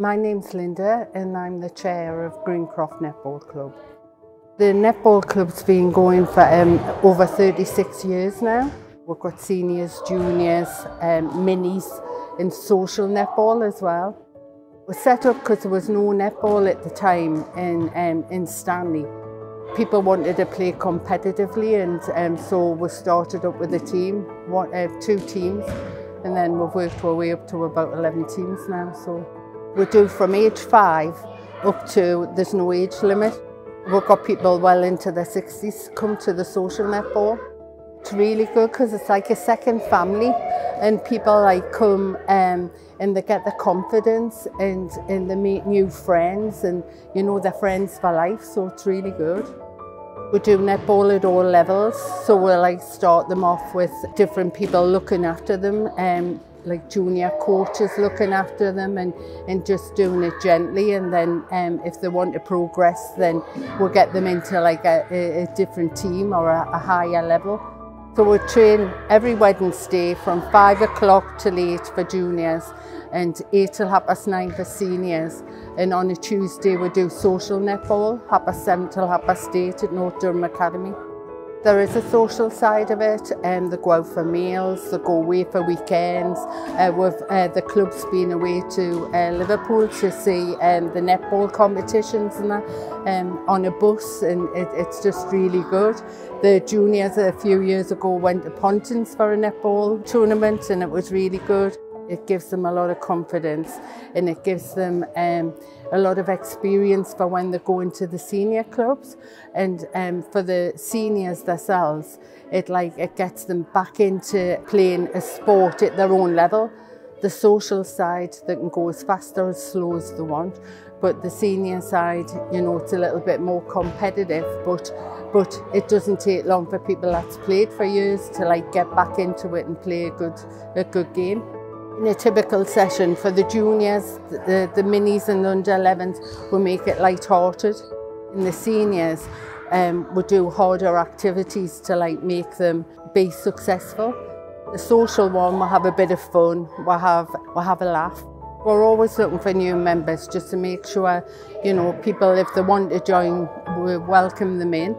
My name's Linda and I'm the chair of Greencroft Netball Club. The netball club's been going for um, over 36 years now. We've got seniors, juniors, um, minis and social netball as well. We set up because there was no netball at the time in, um, in Stanley. People wanted to play competitively and um, so we started up with a team, one, uh, two teams, and then we've worked our way up to about 11 teams now. So we do from age five up to, there's no age limit. We've got people well into their 60s come to the social netball. It's really good because it's like a second family and people like come um, and they get the confidence and, and they meet new friends and you know they're friends for life so it's really good. We do netball at all levels so we'll like start them off with different people looking after them um, like junior coaches looking after them and, and just doing it gently and then um, if they want to progress then we'll get them into like a, a, a different team or a, a higher level. So we train every Wednesday from 5 o'clock till 8 for juniors and 8 till half past 9 for seniors. And on a Tuesday we do social netball, half past 7 till half past 8 at North Durham Academy. There is a social side of it, and um, go out for meals, they go away for weekends. Uh, uh, the club's been away to uh, Liverpool to see um, the netball competitions and that um, on a bus, and it, it's just really good. The juniors a few years ago went to Pontins for a netball tournament, and it was really good. It gives them a lot of confidence and it gives them um, a lot of experience for when they go into the senior clubs. And um, for the seniors themselves it like it gets them back into playing a sport at their own level. The social side they can go as fast or as slow as they want but the senior side you know it's a little bit more competitive but but it doesn't take long for people that's played for years to like get back into it and play a good a good game in a typical session for the juniors, the, the minis and the under 11s, we make it light-hearted. In the seniors, um, we do harder activities to like make them be successful. The social one, we'll have a bit of fun, we'll have, we'll have a laugh. We're always looking for new members just to make sure, you know, people, if they want to join, we welcome them in.